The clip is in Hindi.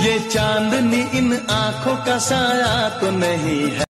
ये चांदनी इन आँखों का साया तो नहीं है।